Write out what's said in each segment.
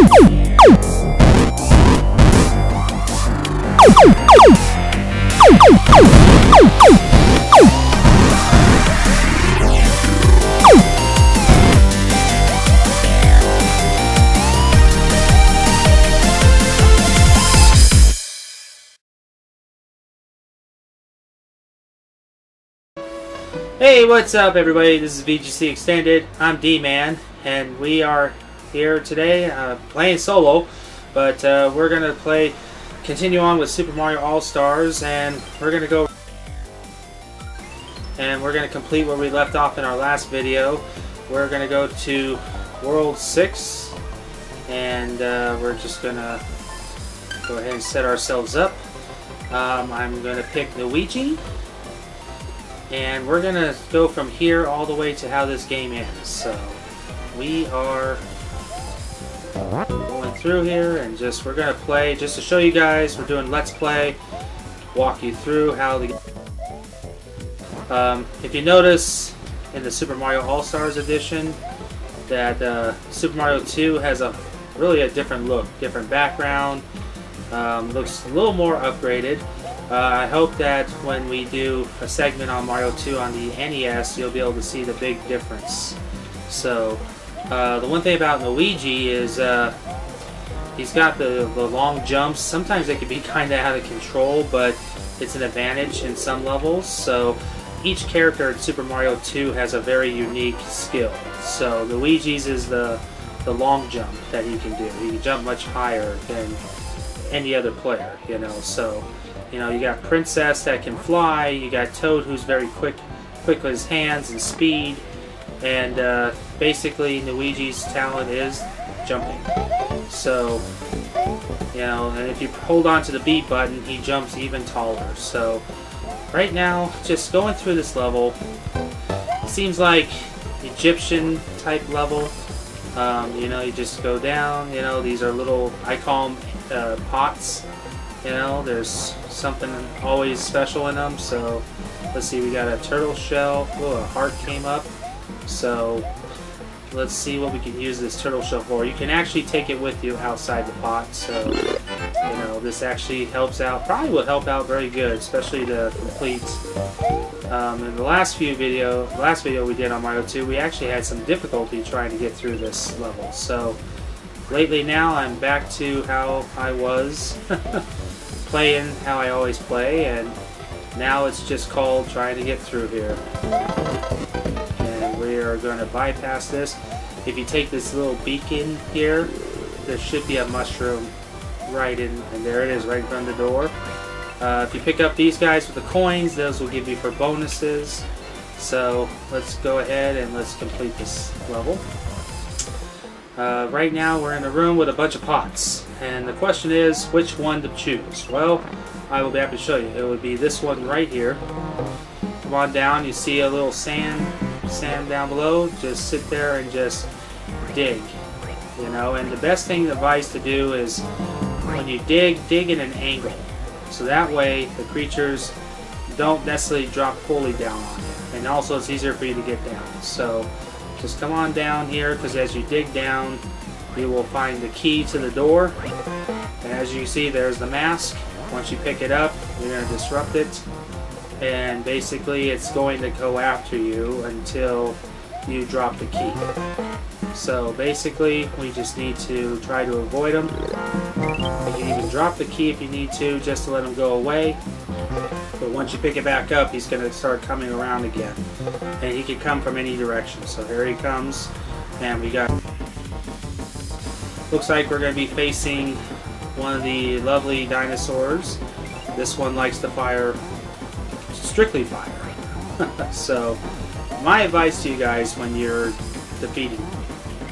Hey, what's up everybody? This is VGC Extended. I'm D-Man, and we are here today uh, playing solo, but uh, we're going to play, continue on with Super Mario All-Stars, and we're going to go, and we're going to complete where we left off in our last video. We're going to go to World 6, and uh, we're just going to go ahead and set ourselves up. Um, I'm going to pick Luigi and we're gonna go from here all the way to how this game ends so we are going through here and just we're gonna play just to show you guys we're doing let's play walk you through how the um, if you notice in the Super Mario All-Stars edition that uh, Super Mario 2 has a really a different look different background um, looks a little more upgraded uh, I hope that when we do a segment on Mario 2 on the NES, you'll be able to see the big difference. So, uh, the one thing about Luigi is uh, he's got the, the long jumps. Sometimes they can be kind of out of control, but it's an advantage in some levels. So, each character in Super Mario 2 has a very unique skill. So, Luigi's is the, the long jump that he can do. He can jump much higher than any other player, you know, so... You know, you got Princess that can fly, you got Toad who's very quick, quick with his hands and speed, and uh, basically Luigi's talent is jumping. So, you know, and if you hold on to the B button, he jumps even taller. So, right now, just going through this level, seems like Egyptian type level. Um, you know, you just go down, you know, these are little, I call them uh, pots you know, there's something always special in them. So let's see, we got a turtle shell. Oh, a heart came up. So let's see what we can use this turtle shell for. You can actually take it with you outside the pot. So, you know, this actually helps out. Probably will help out very good, especially to complete. Um, in the last few video, last video we did on Mario 2, we actually had some difficulty trying to get through this level. So lately now I'm back to how I was playing how I always play, and now it's just called trying to get through here. Are going to bypass this. If you take this little beacon here, there should be a mushroom right in, and there it is, right in front of the door. Uh, if you pick up these guys with the coins, those will give you for bonuses. So let's go ahead and let's complete this level. Uh, right now we're in a room with a bunch of pots. And the question is, which one to choose? Well, I will be happy to show you. It would be this one right here. Come on down, you see a little sand, sand down below. Just sit there and just dig. You know, and the best thing, advice to do is when you dig, dig in an angle. So that way the creatures don't necessarily drop fully down on you. And also it's easier for you to get down. So just come on down here because as you dig down, you will find the key to the door. And as you see, there's the mask. Once you pick it up, you're going to disrupt it. And basically, it's going to go after you until you drop the key. So basically, we just need to try to avoid them. You can even drop the key if you need to, just to let them go away. But once you pick it back up, he's going to start coming around again. And he can come from any direction. So here he comes. And we got Looks like we're going to be facing one of the lovely dinosaurs. This one likes to fire strictly fire. so, my advice to you guys when you're defeating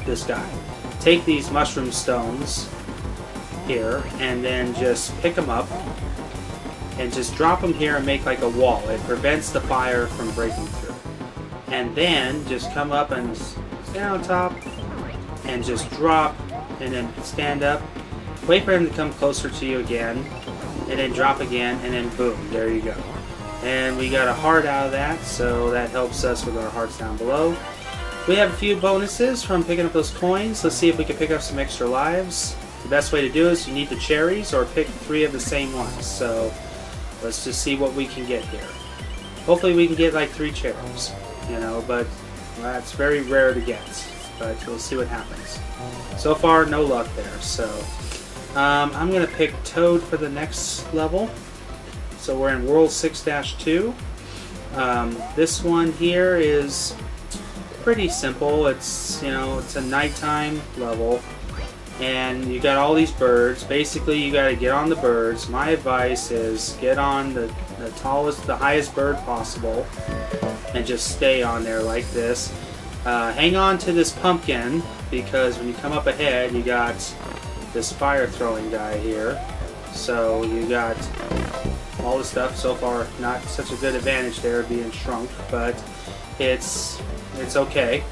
this guy, take these mushroom stones here and then just pick them up and just drop them here and make like a wall. It prevents the fire from breaking through. And then just come up and stand on top and just drop and then stand up, wait for him to come closer to you again, and then drop again, and then boom, there you go. And we got a heart out of that, so that helps us with our hearts down below. We have a few bonuses from picking up those coins. Let's see if we can pick up some extra lives. The best way to do is you need the cherries or pick three of the same ones. So let's just see what we can get here. Hopefully we can get like three cherries, you know, but that's very rare to get. But we'll see what happens. So far, no luck there. So um, I'm going to pick Toad for the next level. So we're in World 6-2. Um, this one here is pretty simple. It's, you know, it's a nighttime level and you got all these birds. Basically, you got to get on the birds. My advice is get on the, the tallest, the highest bird possible, and just stay on there like this. Uh, hang on to this pumpkin because when you come up ahead, you got this fire throwing guy here. So you got all the stuff. So far, not such a good advantage there being shrunk, but it's it's okay.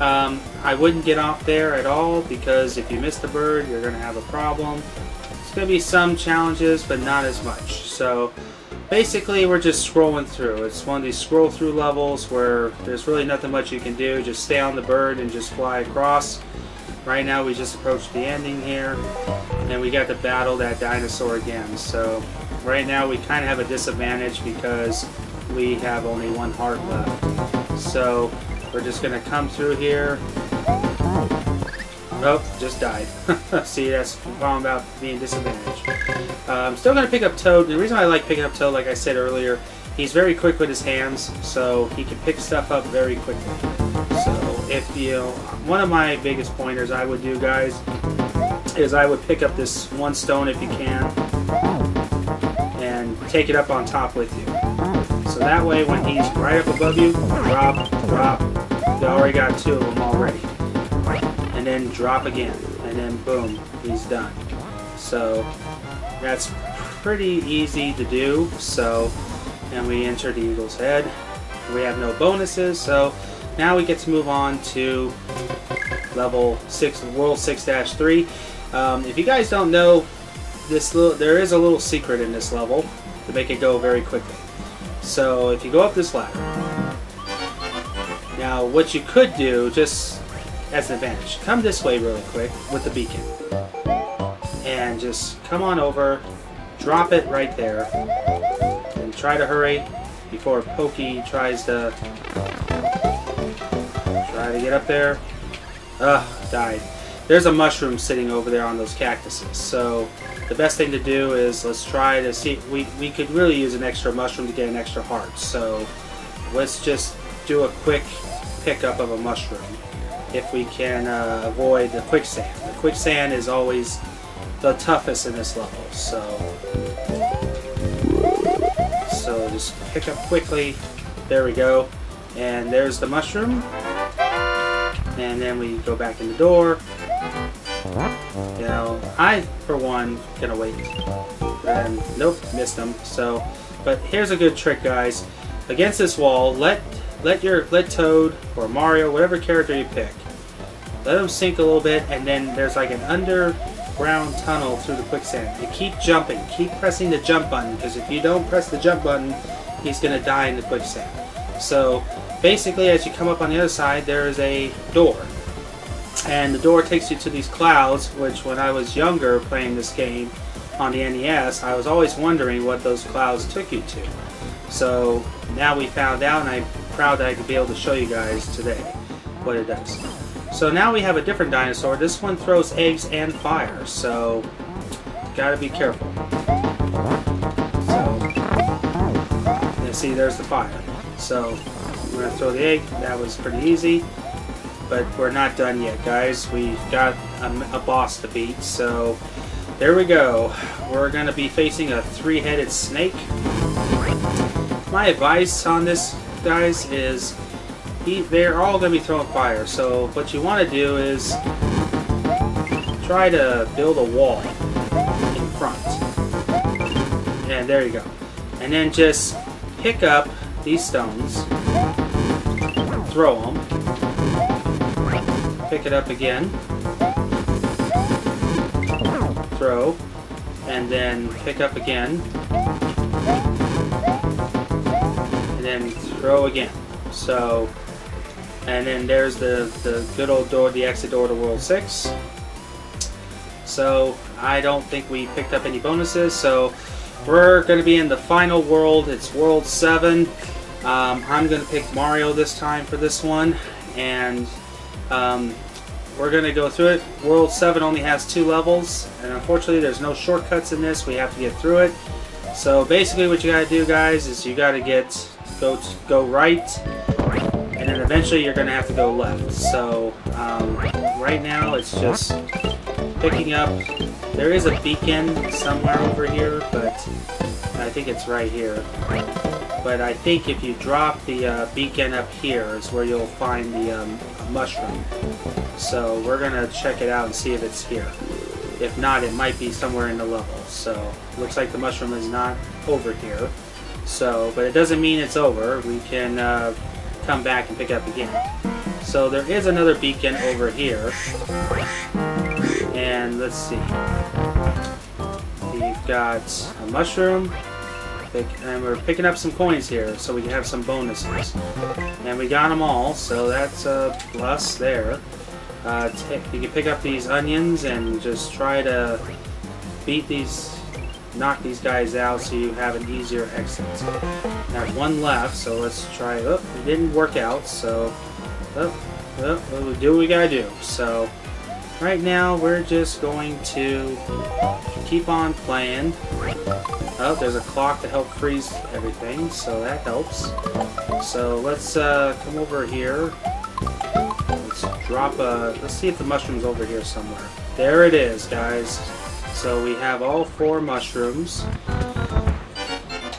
Um, I wouldn't get off there at all because if you miss the bird, you're going to have a problem. It's going to be some challenges, but not as much. So basically, we're just scrolling through. It's one of these scroll through levels where there's really nothing much you can do. Just stay on the bird and just fly across. Right now, we just approached the ending here, and we got to battle that dinosaur again. So right now, we kind of have a disadvantage because we have only one heart left. So we're just going to come through here. Oh, just died. See, that's the problem about being disadvantaged. Uh, I'm still going to pick up Toad. The reason I like picking up Toad, like I said earlier, he's very quick with his hands, so he can pick stuff up very quickly. So if you, one of my biggest pointers I would do, guys, is I would pick up this one stone if you can, take it up on top with you. So that way, when he's right up above you, drop, drop, they already got two of them already. And then drop again. And then boom, he's done. So that's pretty easy to do. So, and we enter the Eagle's Head. We have no bonuses, so now we get to move on to level 6, World 6-3. Um, if you guys don't know, this little, there is a little secret in this level to make it go very quickly. So if you go up this ladder, now, what you could do, just as an advantage, come this way really quick with the beacon. And just come on over, drop it right there, and try to hurry before Pokey tries to try to get up there. Ugh, died. There's a mushroom sitting over there on those cactuses, so the best thing to do is let's try to see, we, we could really use an extra mushroom to get an extra heart, so let's just do a quick pickup of a mushroom if we can uh, avoid the quicksand. The quicksand is always the toughest in this level, so so just pick up quickly. There we go, and there's the mushroom, and then we go back in the door. You know, I for one gonna wait, and nope, missed them. So, but here's a good trick, guys. Against this wall, let let your let Toad or Mario, whatever character you pick, let them sink a little bit, and then there's like an underground tunnel through the quicksand. You keep jumping, keep pressing the jump button, because if you don't press the jump button, he's gonna die in the quicksand. So basically, as you come up on the other side, there is a door. And the door takes you to these clouds, which when I was younger playing this game on the NES, I was always wondering what those clouds took you to. So now we found out, and I'm proud that I could be able to show you guys today what it does. So now we have a different dinosaur. This one throws eggs and fire, so gotta be careful. So, see, there's the fire. So I'm gonna throw the egg. That was pretty easy, but we're not done yet, guys. We got a, a boss to beat, so there we go. We're gonna be facing a three-headed snake. My advice on this, guys, is he, they're all going to be throwing fire. So what you want to do is try to build a wall in front. And there you go. And then just pick up these stones, throw them, pick it up again, throw, and then pick up again, and then throw again. So And then there's the, the good old door, the exit door to World 6. So I don't think we picked up any bonuses. So we're going to be in the final world. It's World 7. Um, I'm going to pick Mario this time for this one. And um, we're going to go through it. World 7 only has two levels. And unfortunately there's no shortcuts in this. We have to get through it. So basically what you got to do guys is you got to get go to, go right and then eventually you're going to have to go left. So um, right now it's just picking up. There is a beacon somewhere over here, but I think it's right here. But I think if you drop the uh, beacon up here is where you'll find the um, mushroom. So we're to check it out and see if it's here. If not, it might be somewhere in the level. So looks like the mushroom is not over here. So, but it doesn't mean it's over. We can uh, come back and pick up again. So there is another beacon over here. And let's see. We've got a mushroom. And we're picking up some coins here so we can have some bonuses. And we got them all, so that's a plus there. Uh, you can pick up these onions and just try to beat these, knock these guys out so you have an easier exit. Have one left, so let's try. Oh, it didn't work out, so oh, oh, we'll do what we gotta do. So right now we're just going to keep on playing. Oh, there's a clock to help freeze everything, so that helps. So let's uh, come over here Let's drop a... Let's see if the mushroom's over here somewhere. There it is, guys. So we have all four mushrooms.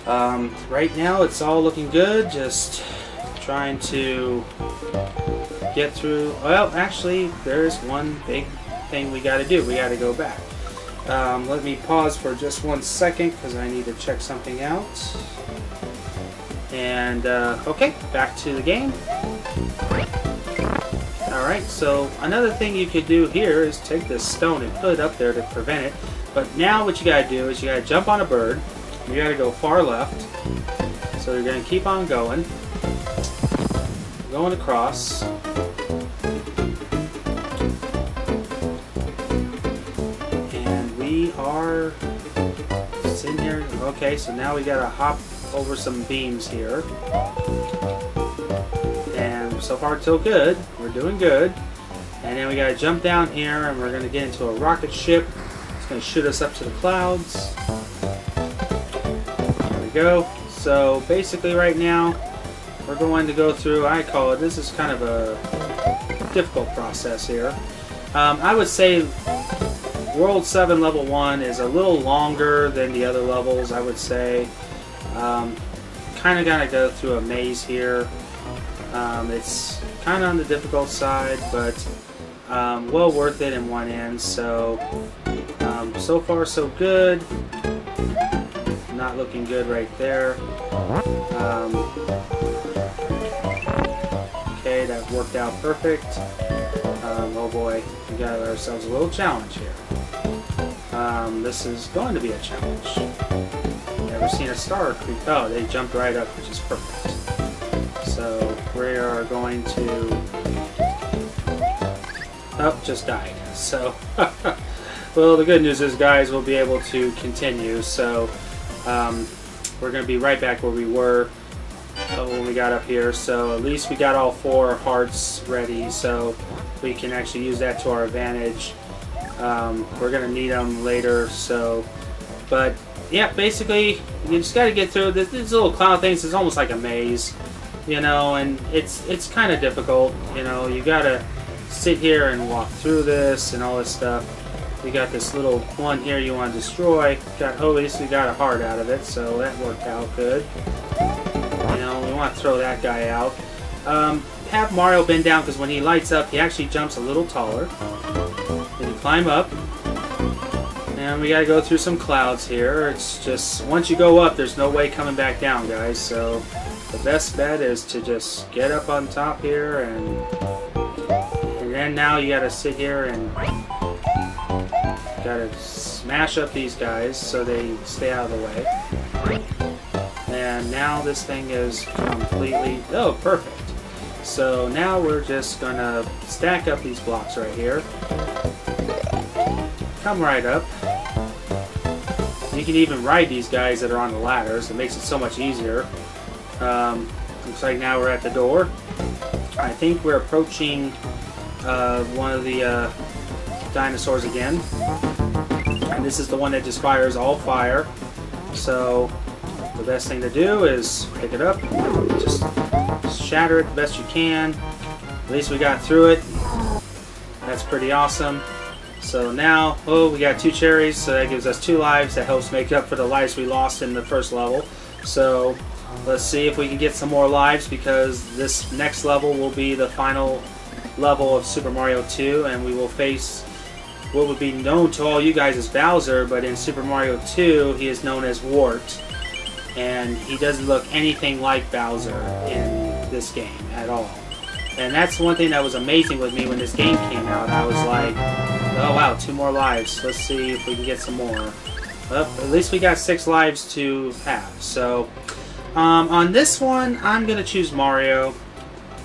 Um, right now, it's all looking good. Just trying to get through... Well, actually, there's one big thing we got to do. We got to go back. Um, let me pause for just one second because I need to check something out. And, uh, okay, back to the game. Alright, so another thing you could do here is take this stone and put it up there to prevent it. But now what you gotta do is you gotta jump on a bird. You gotta go far left. So you're gonna keep on going. Going across. And we are sitting here. Okay, so now we gotta hop over some beams here And so far so good. We're doing good. And then we gotta jump down here and we're gonna get into a rocket ship. It's gonna shoot us up to the clouds. There we go. So basically right now, we're going to go through, I call it, this is kind of a difficult process here. Um, I would say World 7 Level 1 is a little longer than the other levels, I would say. Um, kind of gotta go through a maze here. Um, it's kind of on the difficult side, but um, well worth it in one end. So, um, so far so good. Not looking good right there. Worked out perfect. Um, oh boy, we got ourselves a little challenge here. Um, this is going to be a challenge. Never seen a star creep. Oh, they jumped right up, which is perfect. So we are going to... Oh, just died. So, well, the good news is, guys, we'll be able to continue. So, um, we're going to be right back where we were when we got up here. So at least we got all four hearts ready, so we can actually use that to our advantage. Um, we're to need them later, so... But, yeah, basically, you just got to get through this. These little cloud things is almost like a maze you know, and it's it's kind of difficult. You know, you gotta sit here and walk through this and all this stuff. You got this little one here you want to destroy. Got oh, at least we got a heart out of it, so that worked out good. You know, we want to throw that guy out. Um, have Mario bend down because when he lights up, he actually jumps a little taller. Then you climb up. And we gotta go through some clouds here. It's just, once you go up, there's no way coming back down, guys. So, the best bet is to just get up on top here and and then now you gotta sit here and gotta smash up these guys so they stay out of the way and now this thing is completely oh perfect So now we're just gonna stack up these blocks right here. Come right up. You can even ride these guys that are on the ladders. It makes it so much easier. Um, looks like now we're at the door. I think we're approaching uh, one of the uh, dinosaurs again. And this is the one that just fires all fire. So the best thing to do is pick it up, just shatter it the best you can. At least we got through it. That's pretty awesome. So now, oh, we got two cherries, so that gives us two lives. That helps make up for the lives we lost in the first level. So let's see if we can get some more lives because this next level will be the final level of Super Mario 2 and we will face what would be known to all you guys as Bowser, but in Super Mario 2 he is known as Wart. And he doesn't look anything like Bowser in this game at all. And that's one thing that was amazing with me when this game came out. I was like, oh wow, two more lives. Let's see if we can get some more. Well, at least we got six lives to have. So, um, on this one, I'm going to choose Mario.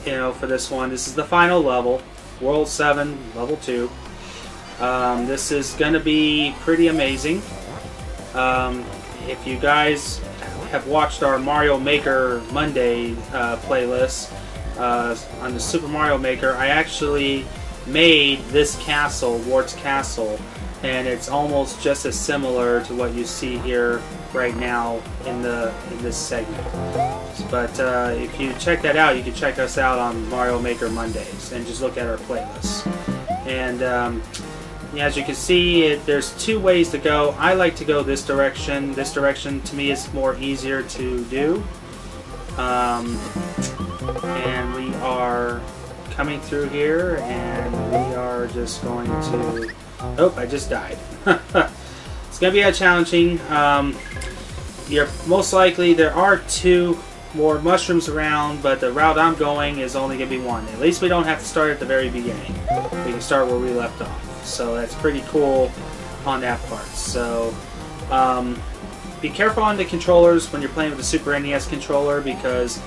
You know, for this one. This is the final level. World 7, Level 2. Um, this is going to be pretty amazing. Um, if you guys have watched our Mario Maker Monday uh, playlist uh, on the Super Mario Maker, I actually made this castle, Wart's Castle, and it's almost just as similar to what you see here right now in the in this segment. But uh, if you check that out, you can check us out on Mario Maker Mondays and just look at our playlist. And um, as you can see, it, there's two ways to go. I like to go this direction. This direction to me is more easier to do. Um, and we are coming through here and we are just going to... Oh, I just died. it's going to be a challenging. Um, you're most likely there are two more mushrooms around, but the route I'm going is only going to be one. At least we don't have to start at the very beginning. We can start where we left off. So that's pretty cool on that part. So um, be careful on the controllers when you're playing with the Super NES controller because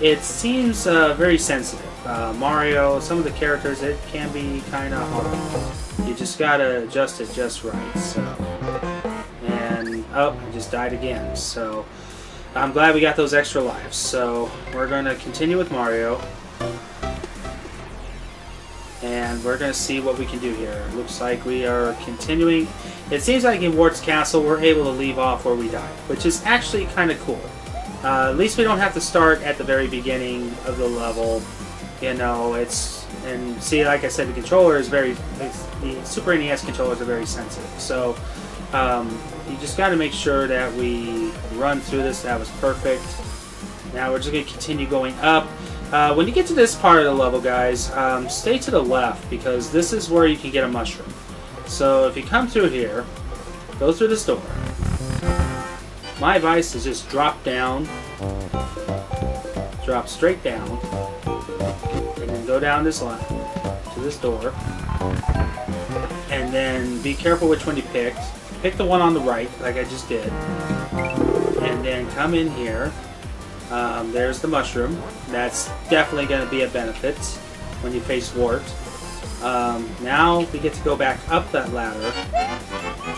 it seems uh, very sensitive. Uh, Mario, some of the characters, it can be kind of hard. You just gotta adjust it just right. So, and oh, I just died again. So, I'm glad we got those extra lives. So, we're gonna continue with Mario, and we're gonna see what we can do here. Looks like we are continuing. It seems like in Wart's Castle, we're able to leave off where we died, which is actually kind of cool. Uh, at least we don't have to start at the very beginning of the level. You know, it's and see, like I said, the controller is very the Super NES controllers are very sensitive. So um, you just got to make sure that we run through this. That was perfect. Now we're just going to continue going up. Uh, when you get to this part of the level, guys, um, stay to the left because this is where you can get a mushroom. So if you come through here, go through this door. My advice is just drop down, drop straight down, and then go down this line to this door, and then be careful which one you picked. Pick the one on the right, like I just did, and then come in here. Um, there's the mushroom. That's definitely going to be a benefit when you face Wart. Um, now we get to go back up that ladder,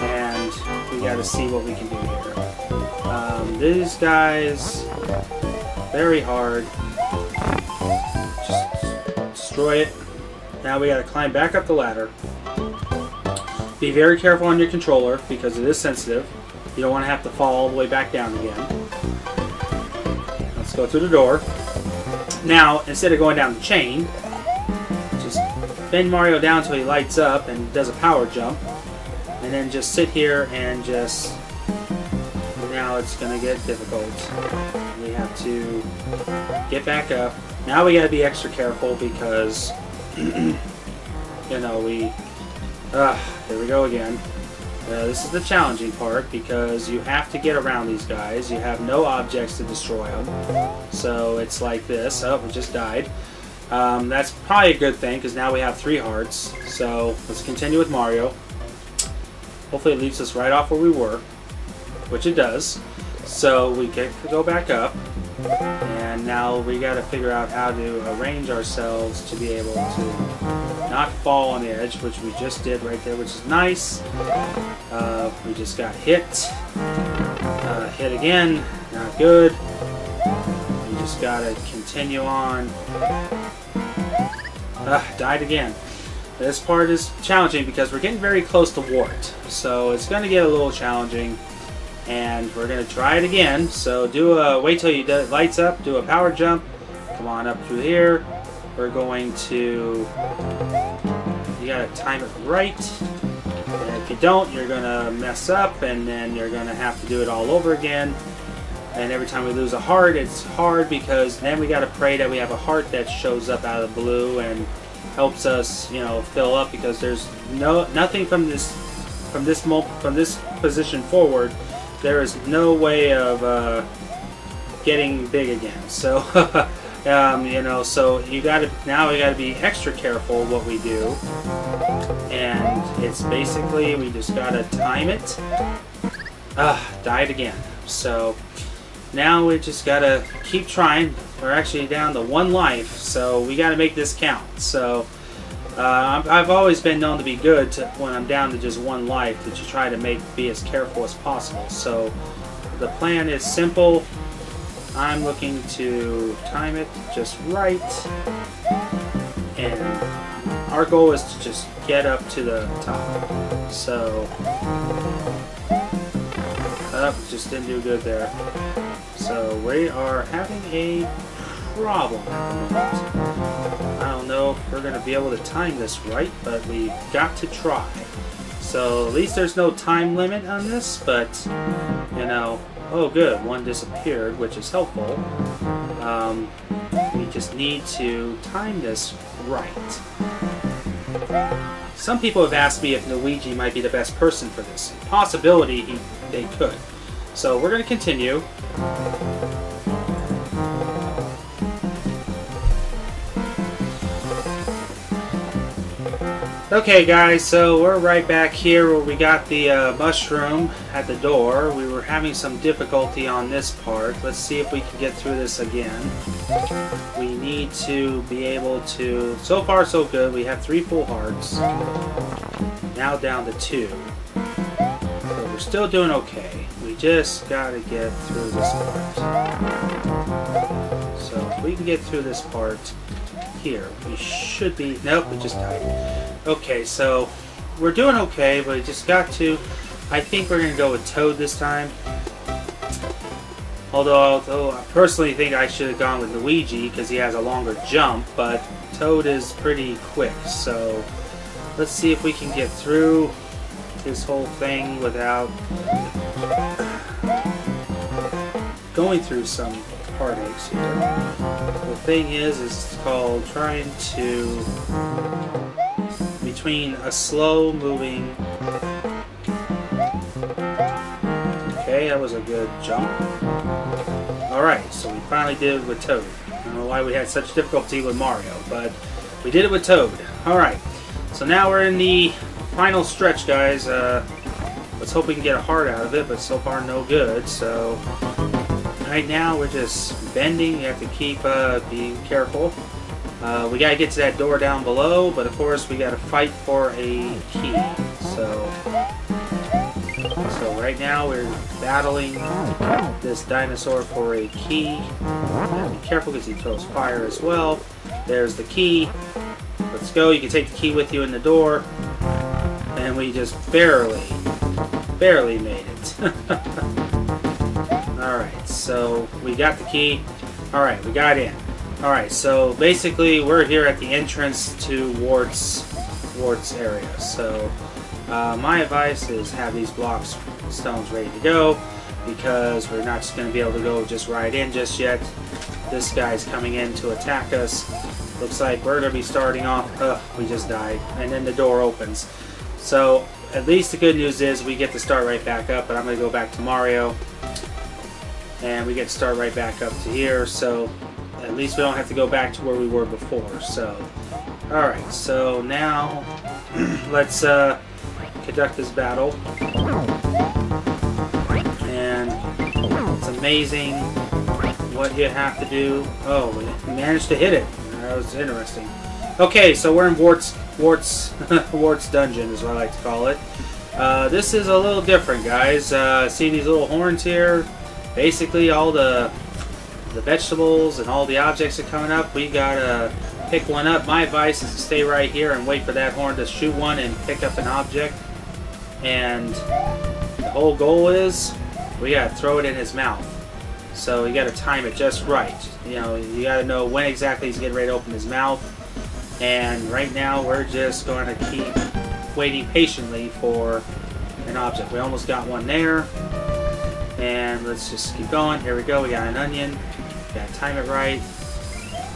and we got to see what we can do here. Um, these guys, very hard. Just destroy it. Now we gotta climb back up the ladder. Be very careful on your controller because it is sensitive. You don't want to have to fall all the way back down again. Let's go through the door. Now, instead of going down the chain, just bend Mario down until he lights up and does a power jump. And then just sit here and just now it's going to get difficult. We have to get back up. Now we got to be extra careful because, you know, we... Uh, here we go again. Uh, this is the challenging part because you have to get around these guys. You have no objects to destroy them. So it's like this. Oh, we just died. Um, that's probably a good thing because now we have three hearts. So let's continue with Mario. Hopefully it leaves us right off where we were which it does. So we get to go back up, and now we got to figure out how to arrange ourselves to be able to not fall on the edge, which we just did right there, which is nice. Uh, we just got hit. Uh, hit again, not good. We just got to continue on. Uh, died again. This part is challenging because we're getting very close to Wart, so it's to get a little challenging. And we're to try it again. So do a wait till you lights up, do a power jump, come on up through here. We're going to you got to time it right. And if you don't, you're to mess up, and then you're to have to do it all over again. And every time we lose a heart, it's hard because then we got to pray that we have a heart that shows up out of the blue and helps us, you know, fill up because there's no nothing from this from this from this position forward. There is no way of uh, getting big again. So, um, you know, so you got to now we got to be extra careful what we do, and it's basically we just got to time it. Ah, died again. So now we just gotta keep trying. We're actually down to one life, so we gotta make this count. So uh, I've always been known to be good to, when I'm down to just one life, that you try to make be as careful as possible. So the plan is simple. I'm looking to time it just right, and our goal is to just get up to the top. So, up, oh, just didn't do good there. So we are having a problem I don't know if we're going to be able to time this right, but we've got to try. So at least there's no time limit on this, but, you know, oh good, one disappeared, which is helpful. Um, we just need to time this right. Some people have asked me if Luigi might be the best person for this. Possibility he, they could. So we're going to continue. Okay guys, so we're right back here where we got the uh, mushroom at the door. We were having some difficulty on this part. Let's see if we can get through this again. We need to be able to... So far so good. We have three full hearts. Now down to two. So we're still doing okay. We just gotta get through this part. So if we can get through this part here, we should be... Nope, we just died. Okay, so we're doing okay, but we just got to... I think we're going to go with Toad this time. Although, although I personally think I should have gone with Luigi because he has a longer jump, but Toad is pretty quick, so let's see if we can get through this whole thing without going through some heartaches here. The thing is it's called trying to between a slow moving. Okay that was a good jump. Alright so we finally did it with Toad. I don't know why we had such difficulty with Mario but we did it with Toad. Alright so now we're in the final stretch guys. Uh, let's hope we can get a heart out of it but so far no good so. Right now we're just bending. You have to keep uh, being careful uh, we gotta get to that door down below, but of course we gotta fight for a key. So, so right now we're battling this dinosaur for a key. Gotta be careful because he throws fire as well. There's the key. Let's go. You can take the key with you in the door. And we just barely, barely made it. Alright, so we got the key. Alright, we got in. Alright, so basically we're here at the entrance to Wart's, Wart's area. So uh, my advice is have these blocks, stones ready to go because we're not just going to be able to go just right in just yet. This guy's coming in to attack us. Looks like we're going to be starting off. Ugh, we just died. And then the door opens. So at least the good news is we get to start right back up, but I'm going to go back to Mario. And we get to start right back up to here. So at least we don't have to go back to where we were before. So, alright, so now let's uh, conduct this battle. And it's amazing. what you have to do. Oh, we managed to hit it. That was interesting. Okay, so we're in Wart's Wart's Wart's dungeon is what I like to call it. Uh, this is a little different, guys. Uh, see these little horns here? Basically, all the the vegetables and all the objects are coming up. We gotta pick one up. My advice is to stay right here and wait for that horn to shoot one and pick up an object. And the whole goal is we gotta throw it in his mouth. So you gotta time it just right. You know, you gotta know when exactly he's getting ready to open his mouth. And right now we're just going to keep waiting patiently for an object. We almost got one there. And let's just keep going. Here we go. We got an onion. Gotta time it right.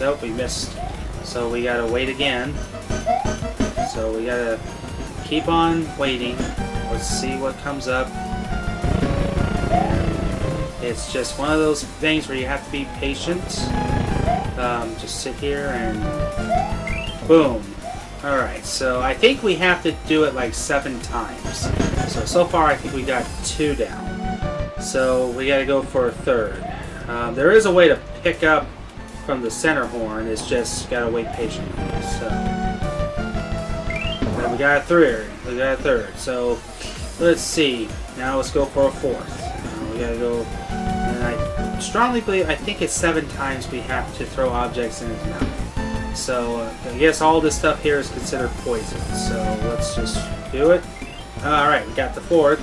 Nope, we missed. So we gotta wait again. So we gotta keep on waiting. Let's see what comes up. And it's just one of those things where you have to be patient. Um, just sit here and boom. Alright, so I think we have to do it like seven times. So, so far I think we got two down. So we gotta go for a third. Um, there is a way to pick up from the center horn. It's just gotta wait patiently. So then we got a third. We got a third. So let's see. Now let's go for a fourth. Uh, we gotta go. And I strongly believe. I think it's seven times we have to throw objects in his mouth. So uh, I guess all this stuff here is considered poison. So let's just do it. All right, we got the fourth.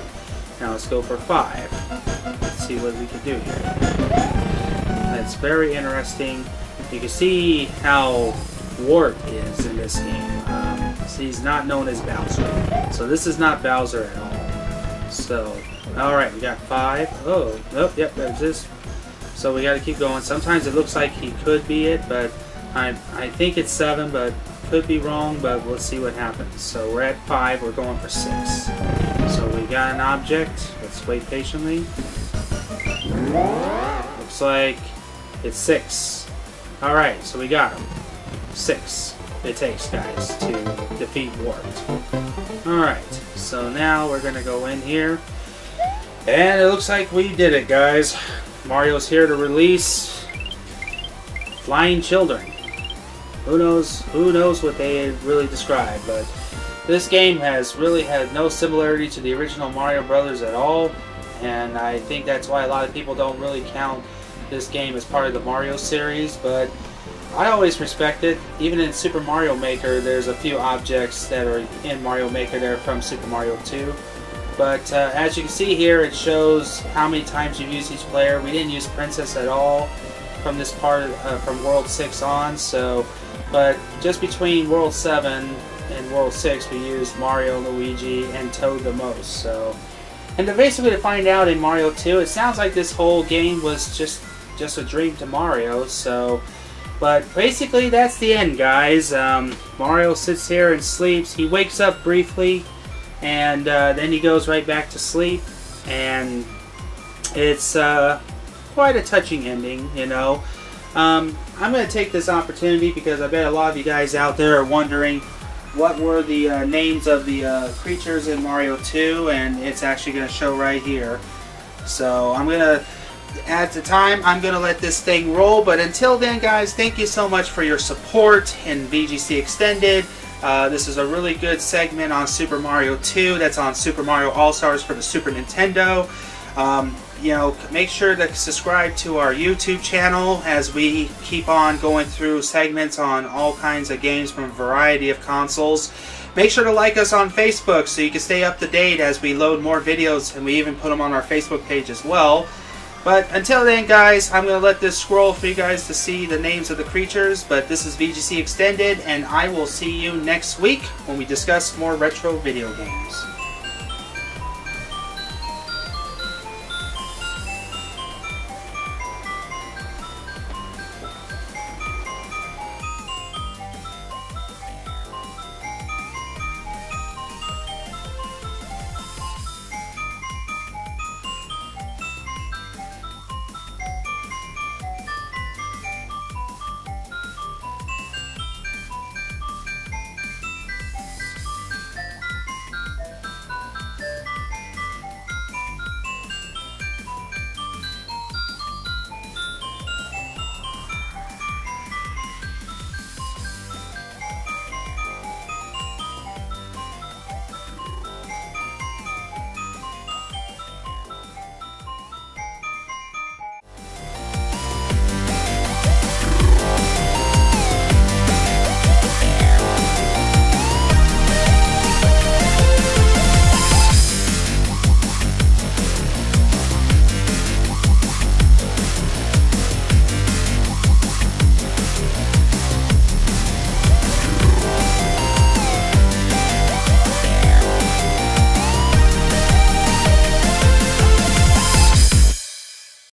Now let's go for five. Let's see what we can do here. It's very interesting. You can see how Wart is in this game. Um, he's not known as Bowser. So this is not Bowser at all. So, alright, we got five. Oh, oh, yep, there's this. So we gotta keep going. Sometimes it looks like he could be it, but I, I think it's seven, but could be wrong, but we'll see what happens. So we're at five, we're going for six. So we got an object. Let's wait patiently. Looks like it's six. Alright, so we got him. Six it takes, guys, to defeat Wart. Alright, so now we're going to go in here. And it looks like we did it, guys. Mario's here to release Flying Children. Who knows, who knows what they really describe, but this game has really had no similarity to the original Mario Brothers at all, and I think that's why a lot of people don't really count this game as part of the Mario series, but I always respect it. Even in Super Mario Maker, there's a few objects that are in Mario Maker that are from Super Mario 2. But uh, as you can see here, it shows how many times you've used each player. We didn't use Princess at all from this part, uh, from World 6 on, so, but just between World 7 and World 6, we used Mario, Luigi, and Toad the most, so. And basically to find out in Mario 2, it sounds like this whole game was just just a dream to Mario. So, but basically that's the end, guys. Um, Mario sits here and sleeps. He wakes up briefly, and uh, then he goes right back to sleep. And it's uh, quite a touching ending, you know. Um, I'm going to take this opportunity because I bet a lot of you guys out there are wondering what were the uh, names of the uh, creatures in Mario 2, and it's actually going to show right here. So I'm going to at the time, I'm going to let this thing roll. But until then, guys, thank you so much for your support in VGC Extended. Uh, this is a really good segment on Super Mario 2 that's on Super Mario All-Stars for the Super Nintendo. Um, you know, make sure to subscribe to our YouTube channel as we keep on going through segments on all kinds of games from a variety of consoles. Make sure to like us on Facebook so you can stay up to date as we load more videos and we even put them on our Facebook page as well. But until then, guys, I'm going to let this scroll for you guys to see the names of the creatures. But this is VGC Extended, and I will see you next week when we discuss more retro video games.